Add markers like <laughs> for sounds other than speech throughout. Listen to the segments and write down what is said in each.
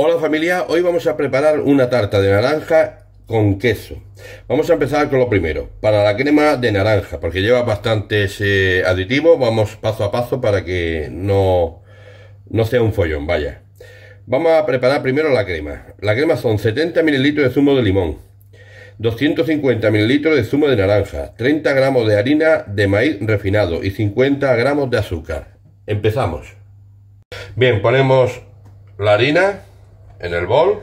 Hola familia, hoy vamos a preparar una tarta de naranja con queso. Vamos a empezar con lo primero, para la crema de naranja, porque lleva bastantes eh, aditivos, vamos paso a paso para que no, no sea un follón, vaya. Vamos a preparar primero la crema. La crema son 70 mililitros de zumo de limón, 250 mililitros de zumo de naranja, 30 gramos de harina de maíz refinado y 50 gramos de azúcar. Empezamos. Bien, ponemos la harina en el bol.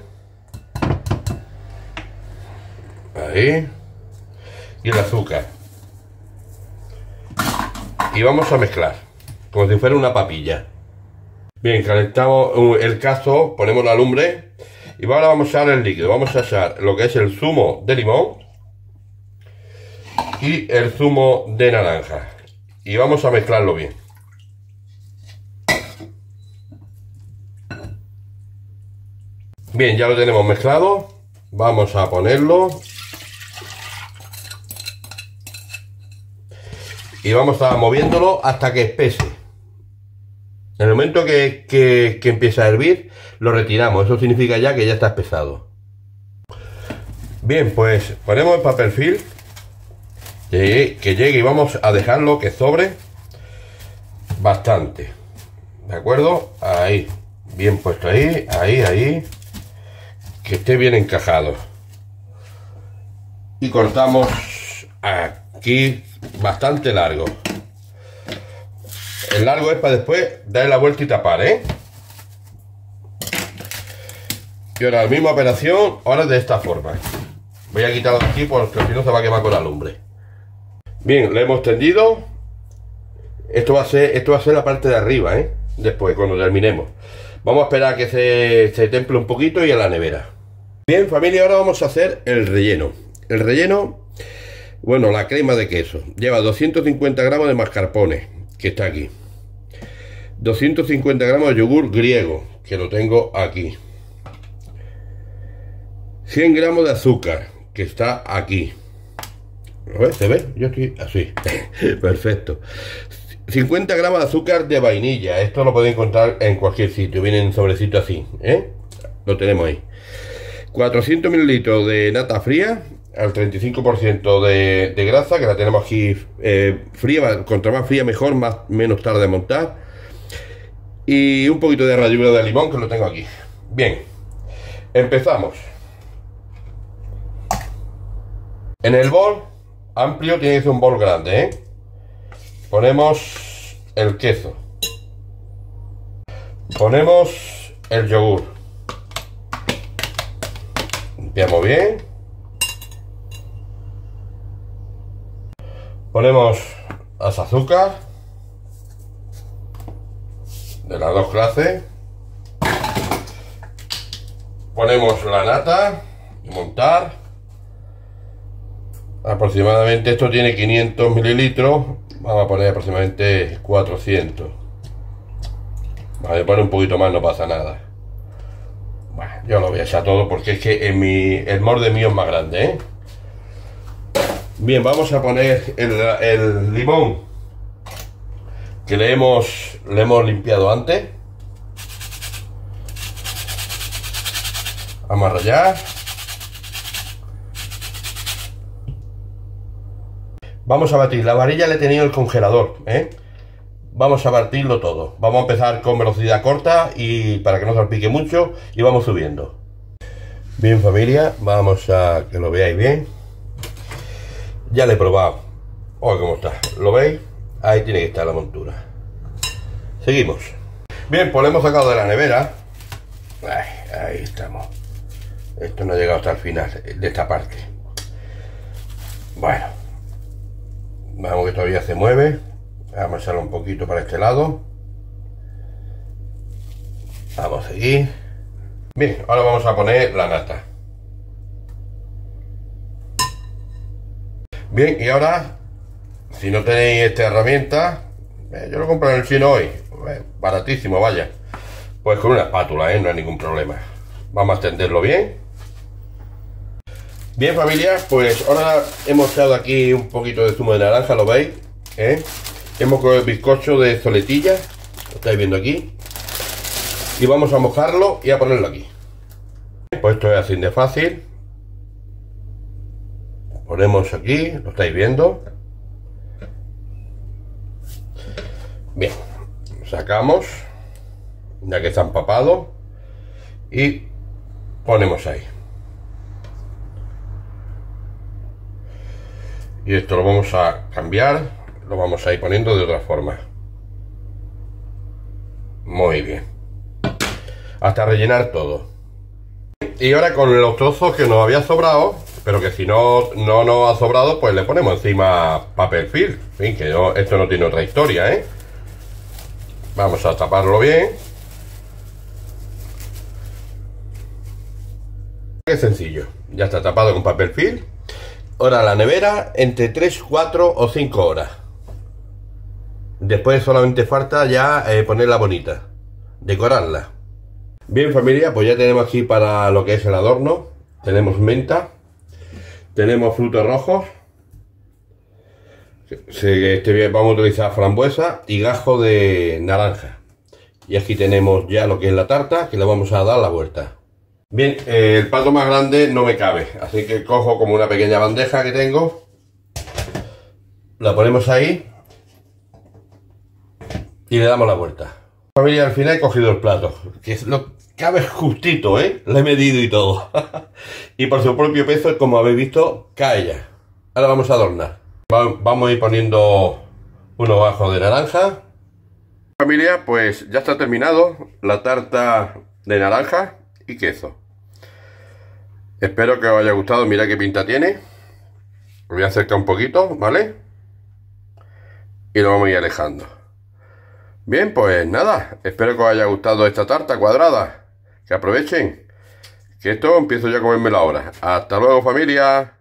Ahí. Y el azúcar. Y vamos a mezclar. Como si fuera una papilla. Bien, calentamos el cazo, ponemos la lumbre. Y ahora vamos a echar el líquido. Vamos a echar lo que es el zumo de limón. Y el zumo de naranja. Y vamos a mezclarlo bien. Bien, ya lo tenemos mezclado. Vamos a ponerlo. Y vamos a moviéndolo hasta que espese. En el momento que, que, empieza a hervir, lo retiramos. Eso significa ya que ya está espesado. Bien, pues ponemos el papel film. Que, que llegue y vamos a dejarlo que sobre bastante. ¿De acuerdo? Ahí. Bien puesto ahí, ahí, ahí que esté bien encajado. Y cortamos aquí bastante largo. El largo es para después darle la vuelta y tapar, ¿eh? Y ahora la misma operación, ahora de esta forma. Voy a quitarlo aquí porque si no se va a quemar con la lumbre. Bien, lo hemos tendido. Esto va a ser, esto va a ser la parte de arriba, ¿eh? Después, cuando terminemos. Vamos a esperar que se, se temple un poquito y a la nevera. Bien familia, ahora vamos a hacer el relleno. El relleno, bueno, la crema de queso. Lleva 250 gramos de mascarpone, que está aquí. 250 gramos de yogur griego, que lo tengo aquí. 100 gramos de azúcar, que está aquí. ¿Se ve? Yo estoy así. <laughs> Perfecto. 50 gramos de azúcar de vainilla. Esto lo podéis encontrar en cualquier sitio. Viene en sobrecito así. ¿eh? Lo tenemos ahí. 400 mililitros de nata fría al 35% de, de, grasa, que la tenemos aquí eh, fría, contra más fría mejor, más menos tarde de montar. Y un poquito de ralladura de limón, que lo tengo aquí. Bien, empezamos. En el bol amplio tiene que ser un bol grande, ¿eh? Ponemos el queso. Ponemos el yogur. Limpiamos bien. Ponemos las azúcar de las dos clases. Ponemos la nata y montar. Aproximadamente esto tiene 500 mililitros. Vamos a poner aproximadamente 400. Vale, poner un poquito más, no pasa nada. Bueno, yo lo voy a echar todo porque es que el morde mío es más grande, ¿eh? Bien, vamos a poner el, limón que le hemos, le hemos limpiado antes. Vamos a rallar. Vamos a batir. La varilla le he tenido el congelador, ¿eh? Vamos a partirlo todo. Vamos a empezar con velocidad corta y para que no salpique mucho y vamos subiendo. Bien familia, vamos a que lo veáis bien. Ya le he probado. Hoy cómo está. ¿Lo veis? Ahí tiene que estar la montura. Seguimos. Bien, pues lo hemos sacado de la nevera. ahí estamos. Esto no ha llegado hasta el final de esta parte. Bueno. Vamos que todavía se mueve. Vamos a echarlo un poquito para este lado. Vamos a seguir. Bien, ahora vamos a poner la nata. Bien, y ahora, si no tenéis esta herramienta, eh, yo lo compré en el chino hoy, eh, baratísimo, vaya. Pues con una espátula, ¿eh? no hay ningún problema. Vamos a extenderlo bien. Bien familia, pues ahora hemos echado aquí un poquito de zumo de naranja, ¿lo veis? ¿Eh? Hemos cogido el bizcocho de zoletilla, lo estáis viendo aquí. Y vamos a mojarlo y a ponerlo aquí. Pues esto es así de fácil. Ponemos aquí, lo estáis viendo. Bien, sacamos, ya que está empapado, y ponemos ahí. Y esto lo vamos a cambiar, lo vamos a ir poniendo de otra forma. Muy bien. Hasta rellenar todo. Y ahora con los trozos que nos había sobrado, pero que si no, no nos ha sobrado, pues le ponemos encima papel film. Fin, que esto no tiene otra historia, ¿eh? Vamos a taparlo bien. Qué sencillo. Ya está tapado con papel film. Ahora la nevera entre 3, 4 o 5 horas. Después solamente falta ya eh, ponerla bonita. Decorarla. Bien familia, pues ya tenemos aquí para lo que es el adorno. Tenemos menta. Tenemos frutos rojos. Este, vamos a utilizar frambuesa y gajo de naranja. Y aquí tenemos ya lo que es la tarta, que le vamos a dar la vuelta. Bien, eh, el plato más grande no me cabe, así que cojo como una pequeña bandeja que tengo. La ponemos ahí. Y le damos la vuelta. Familia, al final he cogido el plato, que lo cabe justito, ¿eh? Lo he medido y todo. <laughs> y por su propio peso, como habéis visto, cae ya. Ahora vamos a adornar. Vamos a ir poniendo unos bajos de naranja. Familia, pues ya está terminado la tarta de naranja y queso. Espero que os haya gustado. Mira qué pinta tiene. Os voy a acercar un poquito, ¿vale? Y lo vamos a ir alejando. Bien, pues nada. Espero que os haya gustado esta tarta cuadrada. Que aprovechen. Que esto empiezo ya a comérmelo ahora. Hasta luego, familia.